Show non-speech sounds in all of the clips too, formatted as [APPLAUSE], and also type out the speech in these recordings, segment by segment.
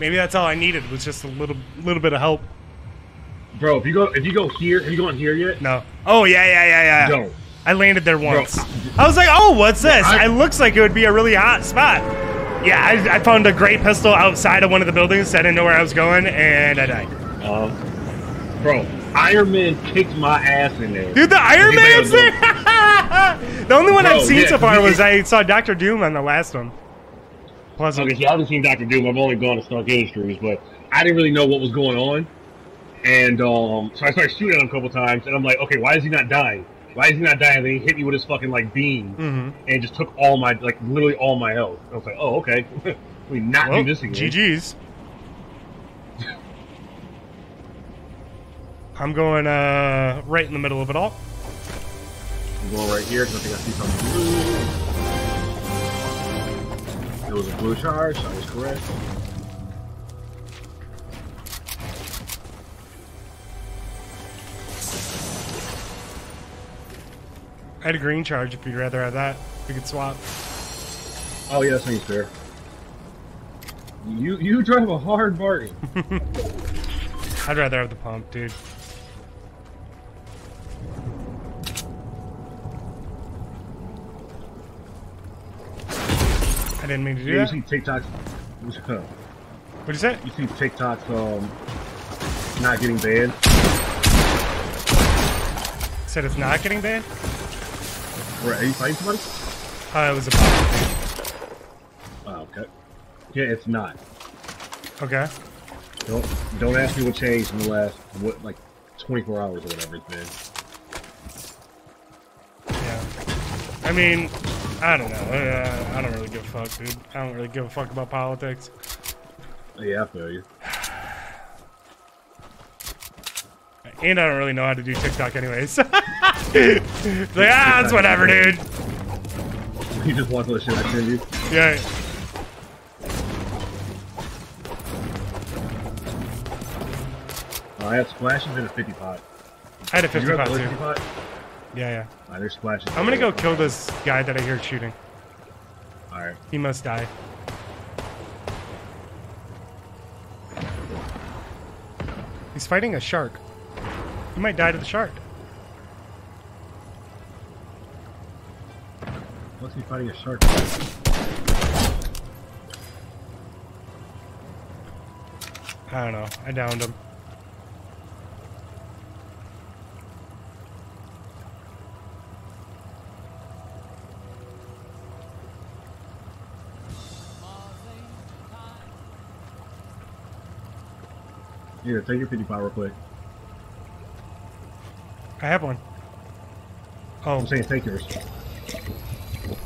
Maybe that's all I needed was just a little little bit of help. Bro, if you go if you go here, have you gone here yet? No. Oh yeah, yeah, yeah, yeah. Don't. I landed there once. Bro. I was like, oh, what's this? I- it looks like it would be a really hot spot. Yeah, I, I found a great pistol outside of one of the buildings. I didn't know where I was going, and I died. Uh, bro, Iron Man kicked my ass in there. Dude, the Iron Man's there. [LAUGHS] the only one Bro, I've seen yeah, so far was I saw Doctor Doom on the last one. Plus, Okay, see, I haven't seen Doctor Doom. I've only gone to Stark Industries, but I didn't really know what was going on. And um, so I started shooting at him a couple times, and I'm like, okay, why is he not dying? Why is he not dying? then he hit me with his fucking like beam, Mhm. and just took all my like literally all my health. I was like, oh, okay, [LAUGHS] we not well, do this again. GG's. I'm going uh, right in the middle of it all. I'm going right here because I think I see something blue. Was a blue charge. I was correct. I had a green charge if you'd rather have that. We could swap. Oh yeah, that seems fair. You you drive a hard bargain. [LAUGHS] I'd rather have the pump, dude. Didn't mean to do Yeah, you see TikToks. What'd you say? You see TikToks um not getting banned. Said it's not getting banned? Right? Are you fighting somebody? Uh, it was a bot. Oh, okay. Yeah, it's not. Okay. Don't don't ask me what changed in the last what like 24 hours or whatever it's been. Yeah. I mean, I don't know. I don't really give a fuck, dude. I don't really give a fuck about politics. Yeah, I feel you. And I don't really know how to do TikTok anyways. [LAUGHS] like, ah, it's whatever, dude. You just watch all the shit I send you. Yeah. I have splashes in a 50 pot. I had a Did you have 55 too. 50 pot? Yeah, yeah. There's splashes. I'm gonna go kill this guy that I hear shooting. All right. He must die. He's fighting a shark. He might die to the shark. What's he fighting a shark? I don't know. I downed him. Here, take your 50 pot real quick. I have one. Oh, I'm saying take yours.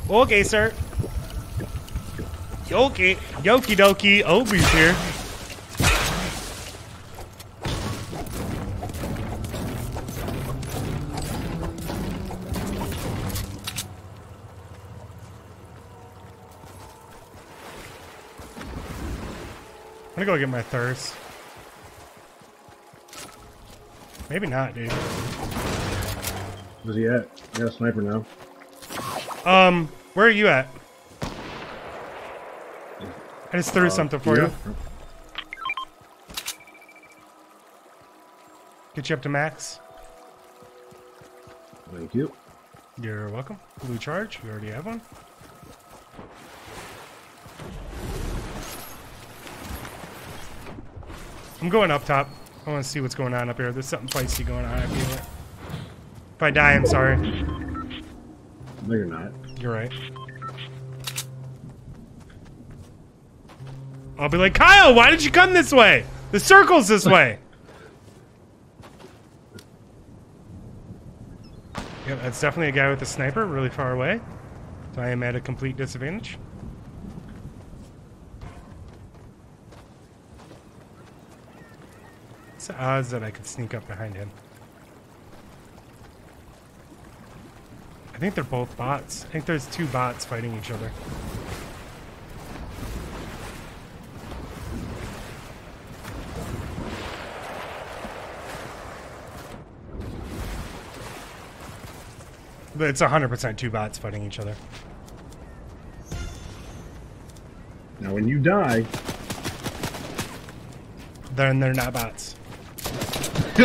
okay, sir. Yoki, yoki doki, Obi's here. I'm gonna go get my thirst. Maybe not, dude. Where's he at? I got a sniper now. Um, where are you at? I just threw Uh, something for here? you. Get you up to max. Thank you. You're welcome. Blue charge. We already have one. I'm going up top. I want to see what's going on up here. There's something feisty going on. I feel it. If I die, I'm sorry. No, you're not. You're right. I'll be like, Kyle, why did you come this way? The circle's this way. [LAUGHS] Yep, that's definitely a guy with a sniper really far away. So I am at a complete disadvantage. What's the odds that I could sneak up behind him? I think they're both bots. I think there's two bots fighting each other. But it's 100% two bots fighting each other. Now, when you die, Then they're not bots. [LAUGHS]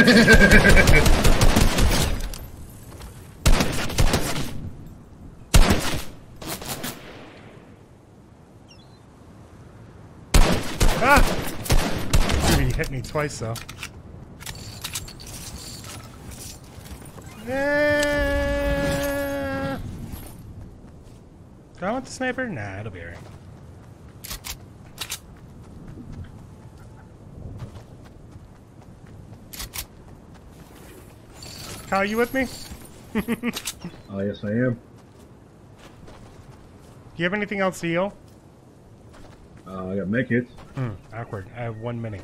ah! Dude, he hit me twice though. Eh. Do I want the sniper? Nah, it'll be alright. Kyle, you with me? [LAUGHS] Oh, yes, I am. Do you have anything else to heal? Uh, I got med kits. Hmm, awkward. I have one mini.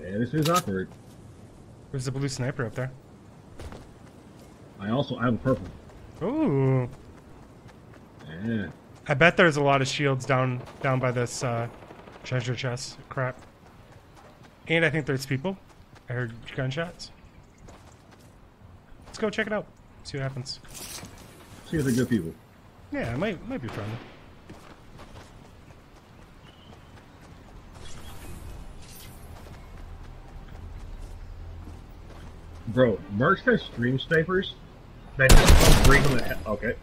Yeah, this is awkward. There's a blue sniper up there. I also I have a purple. Ooh. Yeah. I bet there's a lot of shields down down by this uh, treasure chest. Crap. And I think there's people. I heard gunshots. Let's go check it out. See what happens. See if they're good people. Yeah, it might might be friendly. Bro, Mercs has stream snipers that just bring them the Okay.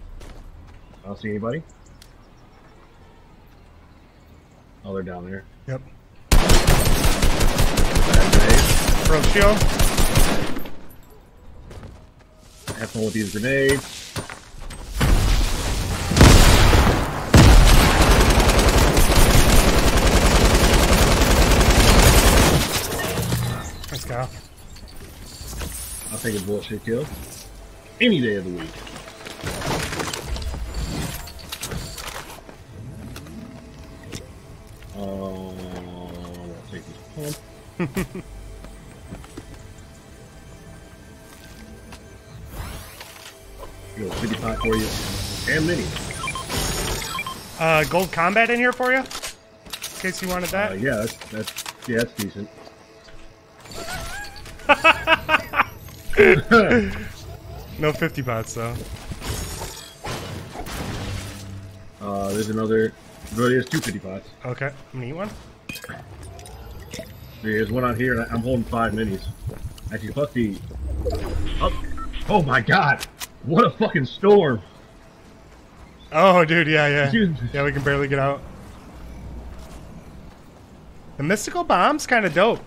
I don't see anybody. Oh, they're down there. Yep. Throw shield. Have fun with these grenades. Let's go. I'll take a bullshit kill. Any day of the week. Uh, I'll take this pump. [LAUGHS] for you. And mini. Uh, gold combat in here for you. In case you wanted Uh, that. yeah, that's, that's yeah, that's decent. [LAUGHS] No 50 pots though. Uh, there's another. There is two 50 pots. Okay, I'm gonna eat one. There's one out here, and I'm holding five minis. Actually, fuck the. Oh, oh my god! What a fucking storm! Oh, dude, yeah, yeah. Dude. Yeah, we can barely get out. The mystical bomb's kind of dope.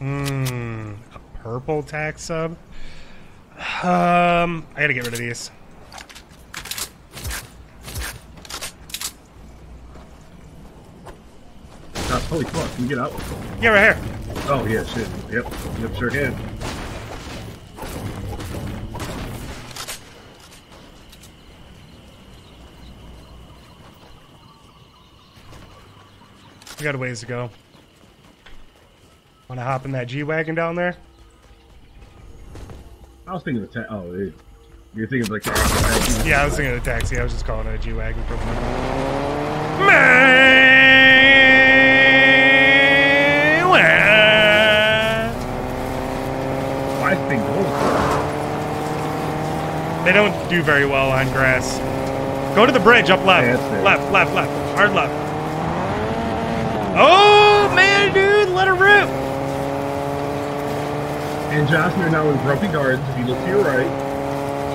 Hmm, a purple tax sub. Um, I gotta get rid of these. God, holy fuck, can you get out? Yeah, right here. Oh, yeah, shit. Yep, yep, sure can. We got a ways to go. Want to hop in that G wagon down there? I was thinking of the ta- Oh, dude. You're thinking of like the. Yeah, I was thinking of the taxi. I was just calling it a G wagon for a moment. Why is thing? They don't do very well on grass. Go to the bridge up left. Yeah, left, left, left. Hard left. Oh, man, dude, let her rip. And Johnson are now in Grumpy Gardens. If you look to your right,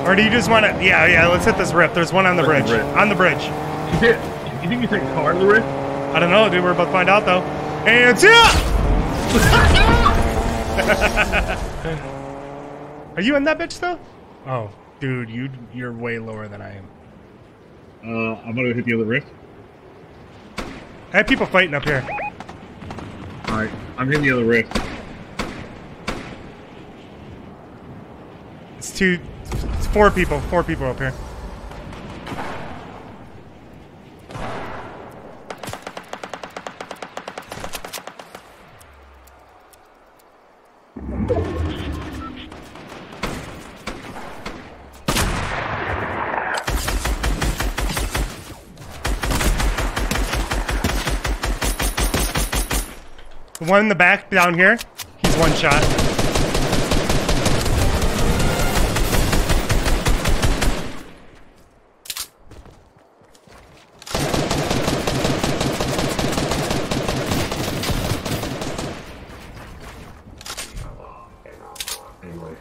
Or do you just want to? Yeah, yeah, let's hit this rip. There's one on the bridge. On the bridge. you hit. You think you take car the rift? I don't know, dude. We're about to find out, though. And yeah! [LAUGHS] Are you in that bitch, though? Oh, dude, you, you're way lower than I am. Uh, I'm gonna hit the other rift. I have people fighting up here. Alright, I'm hitting the other rift. It's two, it's four people, four people up here. The one in the back down here, he's one shot.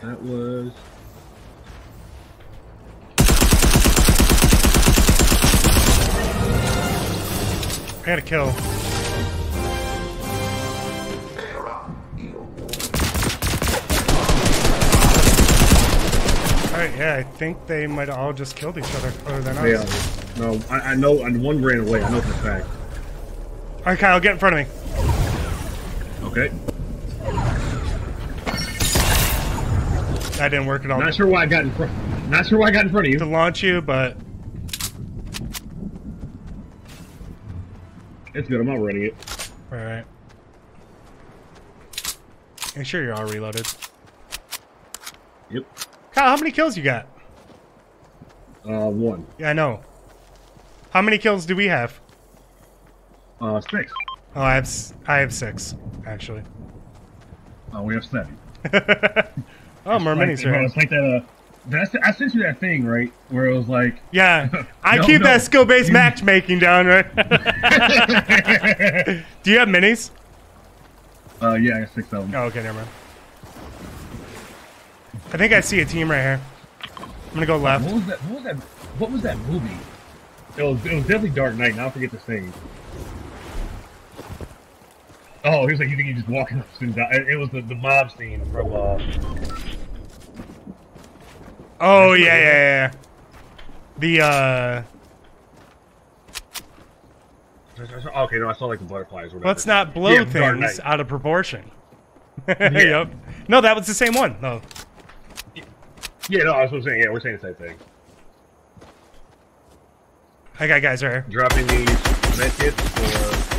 That was I gotta kill. Alright, yeah, I think they might have all just killed each other, other than us. Yeah. No, I, I know. And one ran away. I know for a fact. Alright, Kyle, get in front of me. Okay. That didn't work at all. Not sure why I got in front. Not sure why I got in front of you. To launch you, but It's good. I'm not running it. alright. Make sure you're all reloaded. Yep. Kyle, how many kills you got? Uh, one. Yeah, I know. How many kills do we have? Uh, six. Oh, I have I have six, actually. Oh, we have seven. [LAUGHS] oh, more Like, minis here. It's like that. Uh, that's, I sent you that thing right where it was like. Yeah, [LAUGHS] I No, keep no. that skill-based [LAUGHS] matchmaking down, right? do you have minis? Uh, yeah, I got six of them. Oh, okay, never mind. I think I see a team right here. I'm gonna go left. What was that? What was that? What was that movie? It was. It was definitely Dark Knight. Now I forget the thing. Oh, he was like, you think you just walking up and down? It was the, the mob scene from. uh Oh yeah, yeah, yeah. The uh, Okay, no, I saw like the butterflies. Or whatever. let's not blow Yeah, things out of proportion. [LAUGHS] yep. No, that was the same one. No. Yeah, no, I was saying. Yeah, we're saying the same thing. I got guys right here. Dropping these medkits or.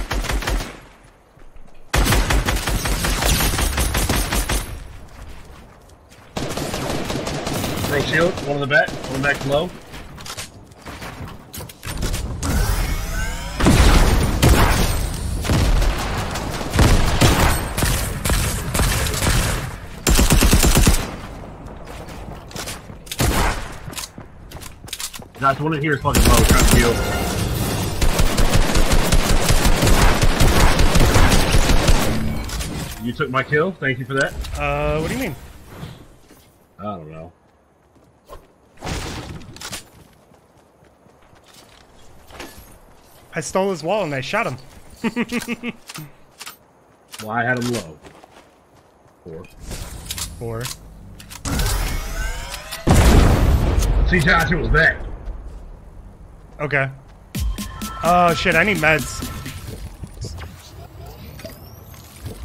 Throw shield, one on the back, one on the back low. Guys, one in here is fucking low, trying to heal. You took my kill, thank you for that. Uh, what do you mean? I don't know. I stole his wall and I shot him. [LAUGHS] Well, I had him low. Four. Four. See, Josh, it was that. Okay. Oh shit! I need meds.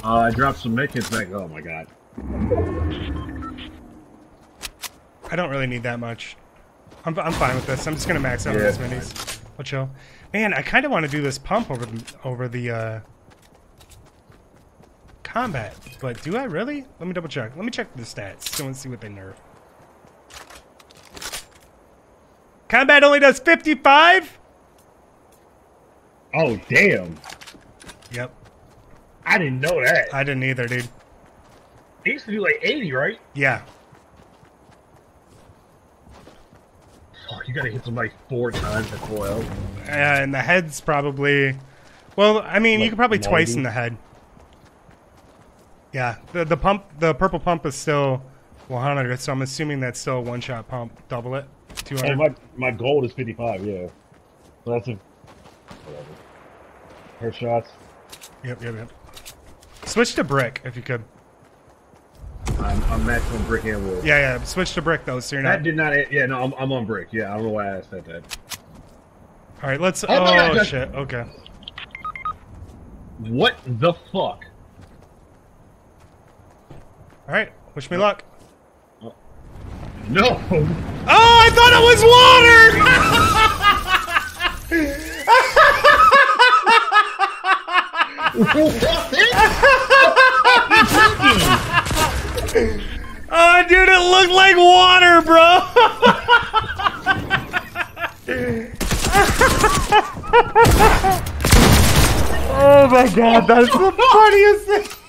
Uh, I dropped some medkits back. Oh my god. I don't really need that much. I'm, I'm fine with this. I'm just gonna max out Yeah. these minis. I'll chill. Man, I kind of want to do this pump over the over the uh, combat, but do I really? Let me double check. Let me check the stats. So let's see what they nerf. Combat only does 55. Oh damn! Yep, I didn't know that. I didn't either, dude. He used to do like 80, right? Yeah, Fuck, you gotta hit somebody four times at full health. and the head's probably. Well, I mean, you could probably twice in the head. Yeah, the the pump, the purple pump is still 100, so I'm assuming that's still a one shot pump. Double it, Oh, 200. my my gold is 55. Yeah. So that's a whatever. Headshots. Yep, yep, yep. Switch to brick if you could. I'm, I'm maxed on brick and wood. Yeah, yeah. Switch to brick though, so you're That not. did not. Yeah, no, I'm, I'm on brick. Yeah, I don't know why I said that. All right, let's. Oh Oh, God, that's- shit. Okay. What the fuck? All right. Wish me luck. Uh, no. Oh, I thought [LAUGHS] it was water. oh, dude, it looked like water, bro. oh my god, that's the funniest thing.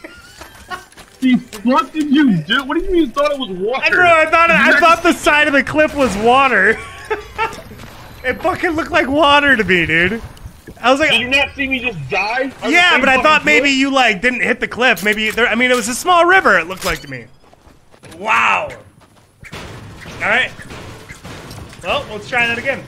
Fuck did you do? What do you mean you thought it was water? Bro, I thought it, I thought the side of the cliff was water. [LAUGHS] it fucking looked like water to me, dude. I was like, Did you not see me just die? yeah, but I thought maybe cliff? you like didn't hit the cliff. Maybe there. I mean, it was a small river. It looked like to me. Wow. All right. Well, let's try that again.